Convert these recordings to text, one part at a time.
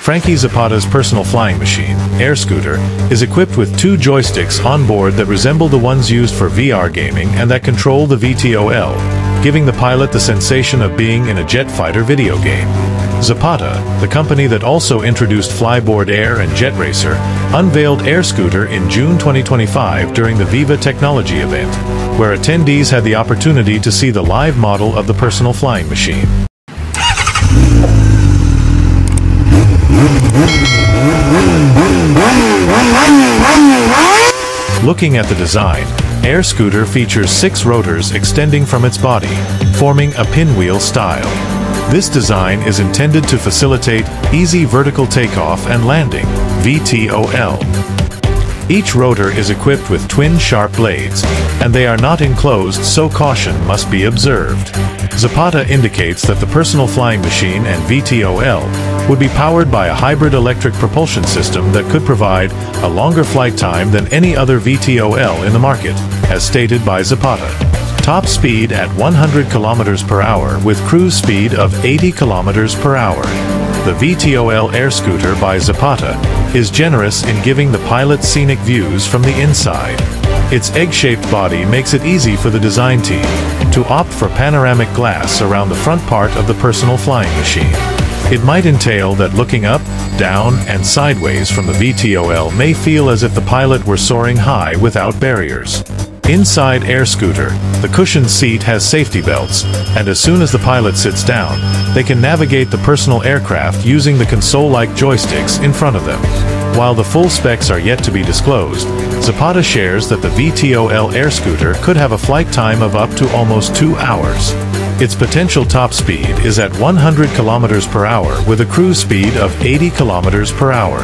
Franky Zapata's personal flying machine, Air Scooter, is equipped with two joysticks on board that resemble the ones used for VR gaming and that control the VTOL, giving the pilot the sensation of being in a jet fighter video game. Zapata, the company that also introduced Flyboard Air and Jet Racer, unveiled Air Scooter in June 2025 during the Viva Technology event, where attendees had the opportunity to see the live model of the personal flying machine. Looking at the design, Air Scooter features six rotors extending from its body, forming a pinwheel style. This design is intended to facilitate easy vertical takeoff and landing, VTOL. Each rotor is equipped with twin sharp blades, and they are not enclosed so caution must be observed. Zapata indicates that the personal flying machine and VTOL would be powered by a hybrid electric propulsion system that could provide a longer flight time than any other VTOL in the market, as stated by Zapata. Top speed at 100 kilometers per hour with cruise speed of 80 kilometers per hour. The VTOL air scooter by Zapata is generous in giving the pilot scenic views from the inside. Its egg-shaped body makes it easy for the design team to opt for panoramic glass around the front part of the personal flying machine. It might entail that looking up, down, and sideways from the VTOL may feel as if the pilot were soaring high without barriers. Inside Air Scooter, the cushioned seat has safety belts, and as soon as the pilot sits down, they can navigate the personal aircraft using the console-like joysticks in front of them. While the full specs are yet to be disclosed, Zapata shares that the VTOL Air Scooter could have a flight time of up to almost two hours. Its potential top speed is at 100 kilometers per hour with a cruise speed of 80 kilometers per hour.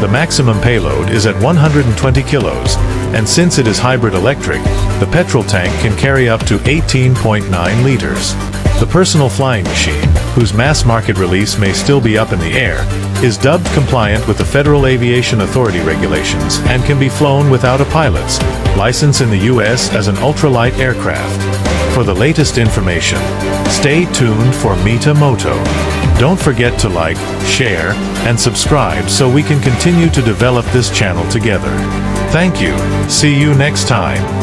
The maximum payload is at 120 kilos, and since it is hybrid electric, the petrol tank can carry up to 18.9 liters. The personal flying machine, whose mass market release may still be up in the air, is dubbed compliant with the Federal Aviation Authority regulations and can be flown without a pilot's license in the U.S. as an ultralight aircraft. For the latest information, stay tuned for Mita Moto. Don't forget to like, share, and subscribe so we can continue to develop this channel together. Thank you. See you next time.